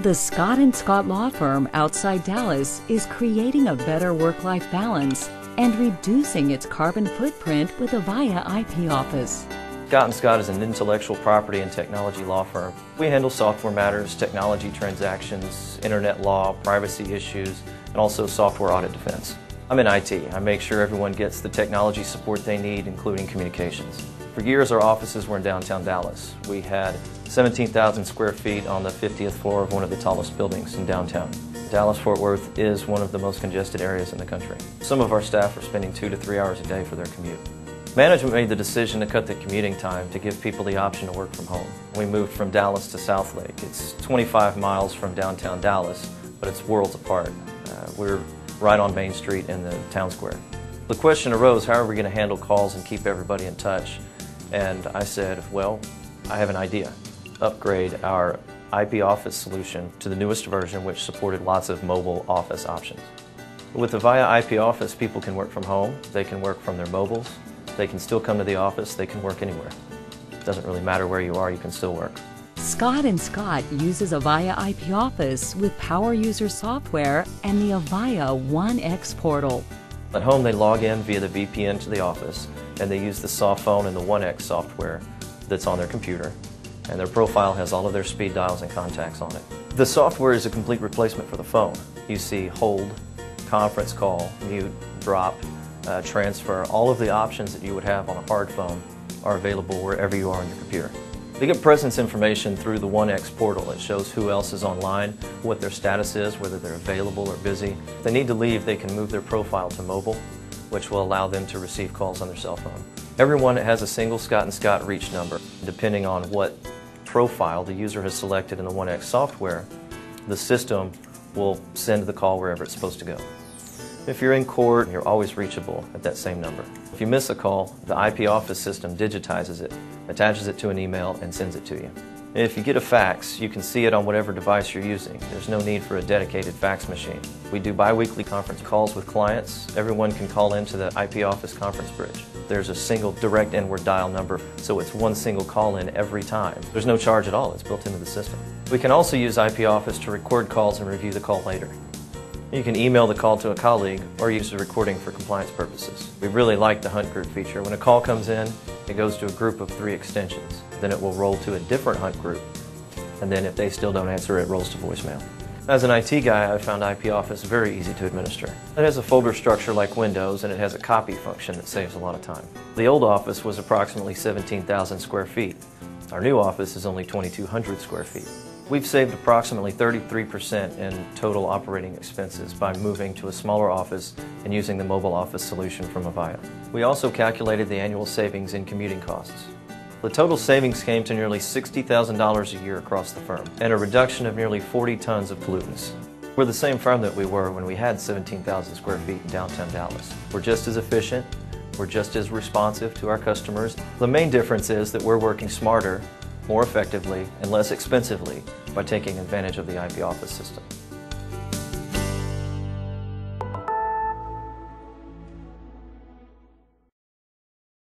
The Scott and Scott law firm outside Dallas is creating a better work-life balance and reducing its carbon footprint with Avaya IP Office. Scott & Scott is an intellectual property and technology law firm. We handle software matters, technology transactions, internet law, privacy issues, and also software audit defense. I'm in IT. I make sure everyone gets the technology support they need, including communications. For years, our offices were in downtown Dallas. We had 17,000 square feet on the 50th floor of one of the tallest buildings in downtown. Dallas-Fort Worth is one of the most congested areas in the country. Some of our staff are spending two to three hours a day for their commute. Management made the decision to cut the commuting time to give people the option to work from home. We moved from Dallas to Southlake. It's 25 miles from downtown Dallas, but it's worlds apart. Uh, we're right on Main Street in the town square. The question arose, how are we going to handle calls and keep everybody in touch? And I said, well, I have an idea. Upgrade our IP Office solution to the newest version which supported lots of mobile office options. With the Avaya IP Office, people can work from home, they can work from their mobiles, they can still come to the office, they can work anywhere. It doesn't really matter where you are, you can still work. Scott and Scott uses Avaya IP Office with Power User software and the Avaya 1X portal. At home, they log in via the VPN to the office, and they use the soft phone and the 1X software that's on their computer. And their profile has all of their speed dials and contacts on it. The software is a complete replacement for the phone. You see hold, conference call, mute, drop, uh, transfer, all of the options that you would have on a hard phone are available wherever you are on your computer. They get presence information through the 1X portal. It shows who else is online, what their status is, whether they're available or busy. If they need to leave, they can move their profile to mobile, which will allow them to receive calls on their cell phone. Everyone has a single Scott & Scott reach number. Depending on what profile the user has selected in the 1X software, the system will send the call wherever it's supposed to go. If you're in court, you're always reachable at that same number. If you miss a call, the IP office system digitizes it, attaches it to an email, and sends it to you. If you get a fax, you can see it on whatever device you're using. There's no need for a dedicated fax machine. We do biweekly conference calls with clients. Everyone can call into the IP office conference bridge. There's a single direct inward dial number, so it's one single call in every time. There's no charge at all, it's built into the system. We can also use IP office to record calls and review the call later. You can email the call to a colleague or use the recording for compliance purposes. We really like the hunt group feature. When a call comes in, it goes to a group of three extensions. Then it will roll to a different hunt group. And then if they still don't answer, it rolls to voicemail. As an IT guy, I found IP Office very easy to administer. It has a folder structure like Windows and it has a copy function that saves a lot of time. The old office was approximately 17,000 square feet. Our new office is only 2,200 square feet. We've saved approximately 33% in total operating expenses by moving to a smaller office and using the mobile office solution from Avaya. We also calculated the annual savings in commuting costs. The total savings came to nearly $60,000 a year across the firm and a reduction of nearly 40 tons of pollutants. We're the same firm that we were when we had 17,000 square feet in downtown Dallas. We're just as efficient, we're just as responsive to our customers. The main difference is that we're working smarter more effectively and less expensively by taking advantage of the IP Office system.